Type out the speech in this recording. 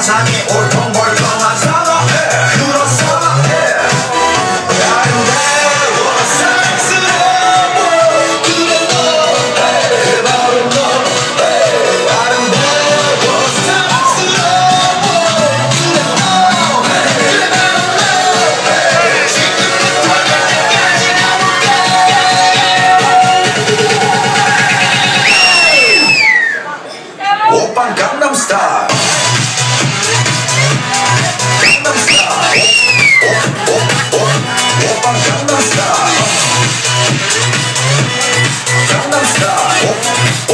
आशा के ओठों Oh.